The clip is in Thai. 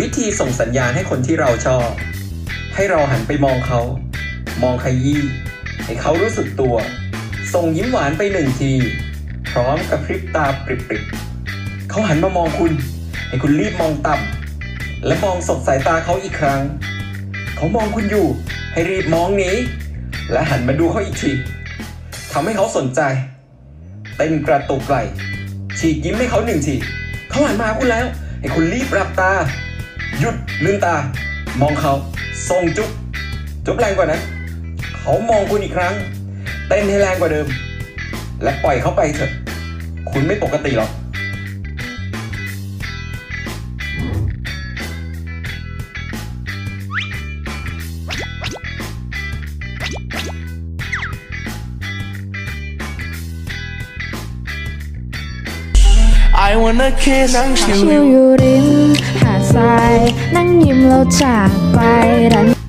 วิธีส่งสัญญาณให้คนที่เราชอบ ให้เราหันไปมองเขา มองขยี้ให้เขารู้สึกตัว ส่งยิ้มหวานไปหนึ่งที พร้อมกับพริบตาปริบๆเขาหันมามองคุณ ให้คุณรีบมองต่ำและมองสบสายตาเขาอีกครั้ง เขามองคุณอยู่ ให้รีบมองหนีและหันมาดูเขาอีกทีทำให้เขาสนใจ เต้นกระตุกไหล่ฉีกยิ้มให้เขาหนึ่งทีเขาหันมาหาคุณแล้ว ให้คุณรีบรับตา หยุดลืมตา มองเขาส่งจุ๊บจุ๊บแรงกว่านั้น เขามองคุณอีกครั้ง เต้นให้แรงกว่าเดิม และปล่อยเขาไปเถอะ คุณไม่ปกติหรอก I wanna kiss นั่งชิชิวอยู่ริมหา จากไปดัน